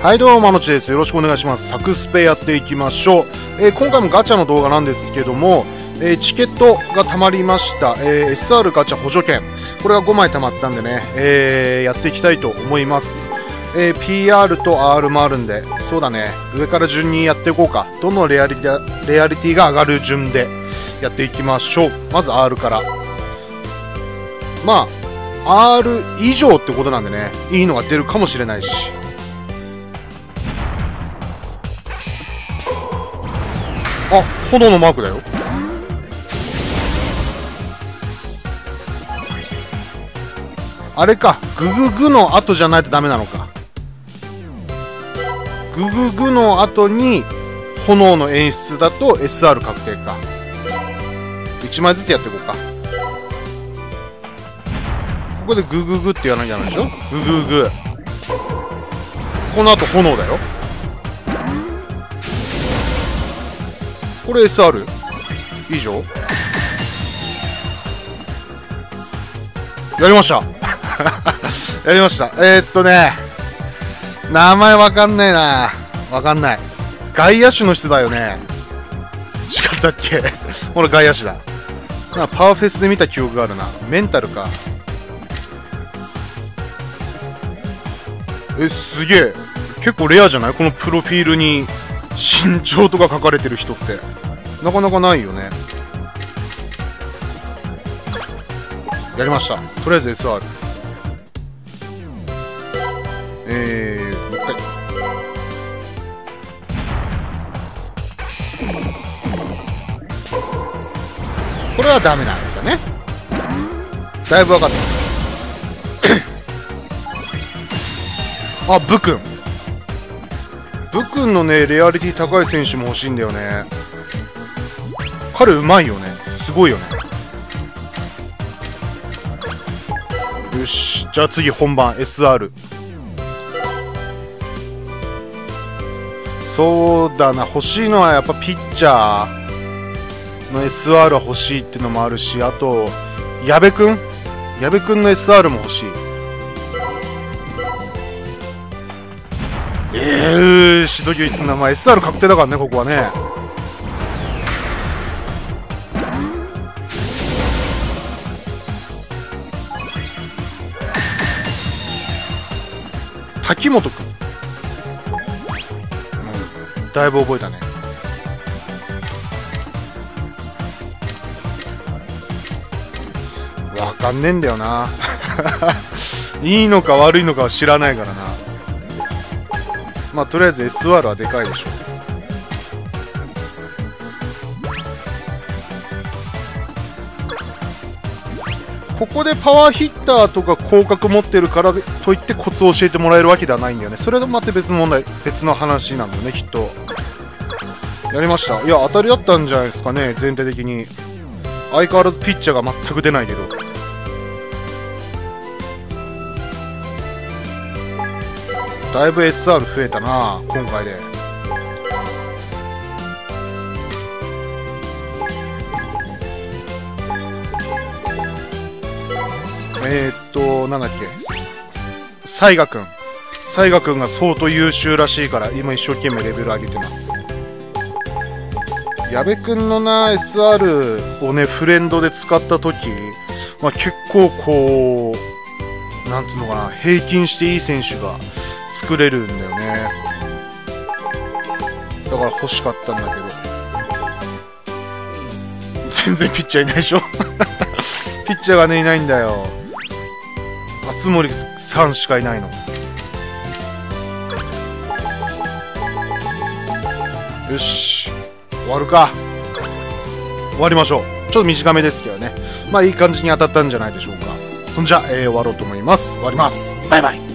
はいどうも、まのちです。よろしくお願いします。サクスペやっていきましょう。えー、今回もガチャの動画なんですけども、えー、チケットが貯まりました。えー、SR ガチャ補助券。これが5枚貯まったんでね、え、やっていきたいと思います。え、PR と R もあるんで、そうだね、上から順にやっていこうか。どのレアリティレアリティが上がる順でやっていきましょう。まず R から。まあ、R 以上ってことなんでね、いいのが出るかもしれないし。あ炎のマークだよ。あれか。グググの後じゃないとダメなのか。グググの後に炎の演出だと SR 確定か。1枚ずつやっていこうか。ここでグググって言わなきゃダメでしょ？グググ。この後炎だよ。これ SR? 以上やりました。やりました。えー、っとね。名前わかんないな。わかんない。外野手の人だよね。違ったっけ？これ外野手だ。なパワーフェスで見た記憶があるな。メンタルか。えすげえ。結構レアじゃない？このプロフィールに。身長とか書かれてる人ってなかなかないよね。やりました。とりあえず SR えー、もう一回。これはダメなんですよね。だいぶ分かった。あブ君。ブ君のねレアリティ高い選手も欲しいんだよね。彼うまいよね。すごいよね。よし。じゃあ次本番 SR そうだな。欲しいのはやっぱピッチャーの SR 欲しいっていうのもあるしあと矢部君矢部君の SR も欲しい。えー、しどきいっすな、まあ、SR 確定だからねここはね滝本君、うん、だいぶ覚えたねわかんねえんだよないいのか悪いのかは知らないからなまあとりあえず SR はでかいでしょう。ここでパワーヒッターとか広角持ってるからといってコツを教えてもらえるわけではないんだよね。それとまた別の問題別の話なんだよねきっと。やりました。いや当たりだったんじゃないですかね全体的に。相変わらずピッチャーが全く出ないけど。だいぶ SR 増えたな今回でえー、っと、なんだっけ、サイガくん。サイガくんが相当優秀らしいから、今一生懸命レベル上げてます。矢部くんのな、SR をね、フレンドで使った時、まあ、結構こう、なんつうのかな、平均していい選手が作れるんだよね。だから欲しかったんだけど。全然ピッチャーいないでしょ。ピッチャーがね、いないんだよ。熱森さんしかいないの。よし。終わるか。終わりましょう。ちょっと短めですけどね。まあいい感じに当たったんじゃないでしょうか。そんじゃ、えー、終わろうと思います。終わります。バイバイ。